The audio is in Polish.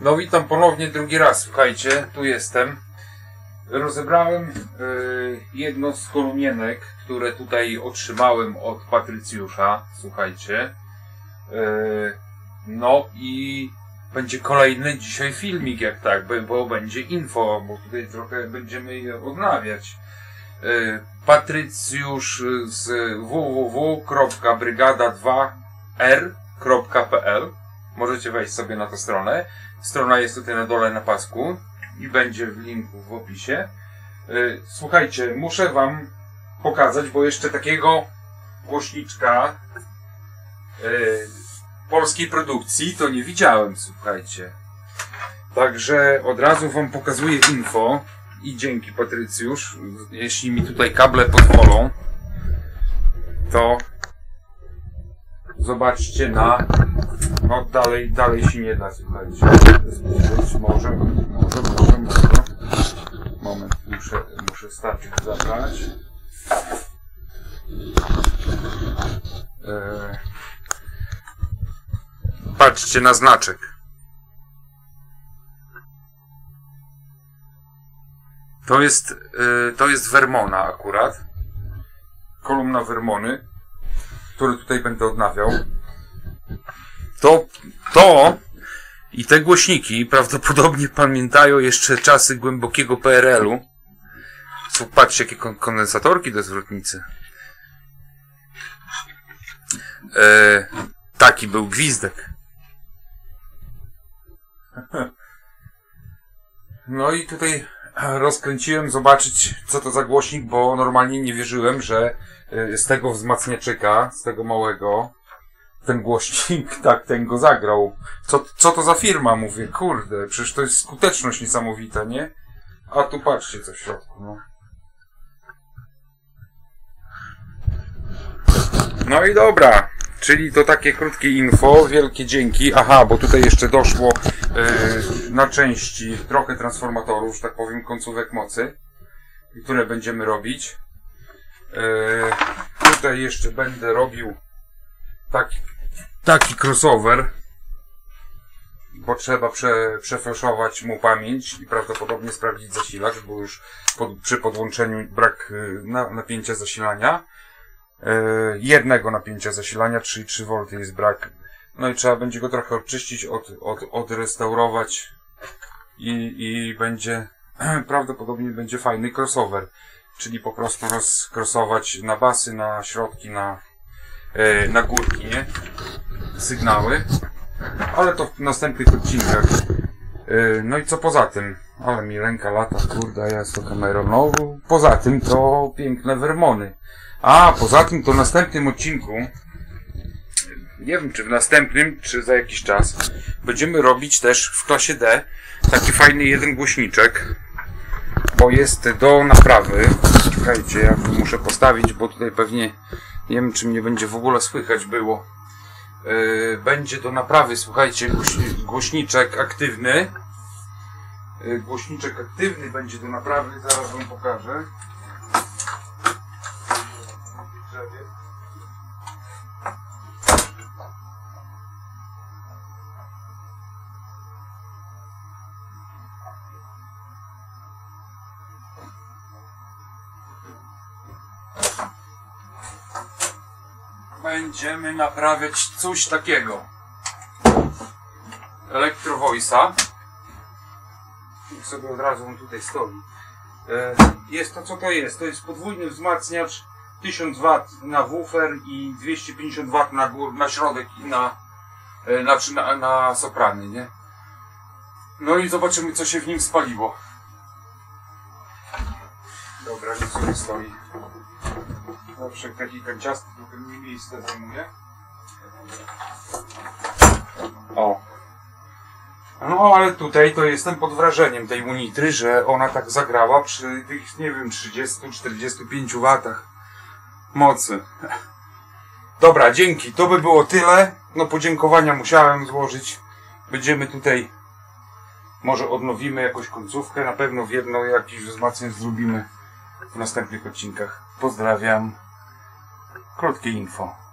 No witam ponownie drugi raz, słuchajcie, tu jestem. Rozebrałem y, jedno z kolumienek, które tutaj otrzymałem od Patrycjusza, słuchajcie. Y, no i będzie kolejny dzisiaj filmik, jak tak, bo- będzie info, bo tutaj trochę będziemy je odnawiać. Y, Patrycjusz z www.brygada2r.pl Możecie wejść sobie na tę stronę. Strona jest tutaj na dole na pasku i będzie w linku w opisie. Y, Słuchajcie, muszę wam pokazać, bo jeszcze takiego głośniczka y, polskiej produkcji to nie widziałem, słuchajcie. Także od razu wam pokazuję info i dzięki Patrycjusz, jeśli mi tutaj kable pozwolą, to zobaczcie na no dalej, dalej się nie da, słuchajcie. Może, może, może, może. Moment, muszę, muszę statyw zabrać. E... Patrzcie na znaczek. To jest, e, to jest Vermona akurat. Kolumna Vermony, który tutaj będę odnawiał to, to i te głośniki prawdopodobnie pamiętają jeszcze czasy głębokiego PRL-u. Patrzcie, jakie kon- kondensatorki do zwrotnicy. E, taki był gwizdek. No i tutaj rozkręciłem zobaczyć, co to za głośnik, bo normalnie nie wierzyłem, że e, z tego wzmacniaczyka, z tego małego, ten głośnik, tak, ten go zagrał. Co, co to za firma? Mówię, kurde, przecież to jest skuteczność niesamowita, nie? A tu patrzcie co w środku, no. No i dobra, czyli to takie krótkie info, wielkie dzięki. Aha, bo tutaj jeszcze doszło yy, na części trochę transformatorów, że tak powiem, końcówek mocy, które będziemy robić. Yy, tutaj jeszcze będę robił taki, taki crossover, bo trzeba prze, przefreszować mu pamięć i prawdopodobnie sprawdzić zasilacz, bo już pod, przy podłączeniu brak y, na, napięcia zasilania. Y, jednego napięcia zasilania, 3,3 V jest brak. No i trzeba będzie go trochę odczyścić, od, od, odrestaurować i, i będzie, prawdopodobnie będzie fajny crossover. Czyli po prostu rozkrosować na basy, na środki, na, e, na górki, nie? Sygnały. Ale to w następnych odcinkach. E, No i co poza tym? Ale mi ręka lata, kurde, ja z kamerą. No, poza tym to piękne wermony. A, poza tym to w następnym odcinku, nie wiem czy w następnym, czy za jakiś czas, będziemy robić też w klasie D taki fajny jeden głośniczek, bo jest do naprawy. Czekajcie, ja muszę postawić, bo tutaj pewnie nie wiem, czy mnie będzie w ogóle słychać było. Yy, będzie do naprawy, słuchajcie, głoś- głośniczek aktywny. Yy, głośniczek aktywny będzie do naprawy, zaraz wam pokażę. Będziemy naprawiać coś takiego. Elektro Voice'a. Niech sobie od razu on tutaj stoi. E, Jest to co to jest? To jest podwójny wzmacniacz 1000 W na woofer i 250 W na, gór, na środek i na, e, znaczy na, na soprany, nie? No i zobaczymy co się w nim spaliło. Dobra, niech sobie stoi. Zawsze taki kanciasty trochę mniej miejsca zajmuje. O. No ale tutaj to jestem pod wrażeniem tej unitry, że ona tak zagrała przy tych, nie wiem, 30-45 watach mocy. Dobra, dzięki. To by było tyle. No podziękowania musiałem złożyć. Będziemy tutaj może odnowimy jakąś końcówkę. Na pewno w jedno jakiś wzmacniacz zrobimy w następnych odcinkach. Pozdrawiam. Krótkie info.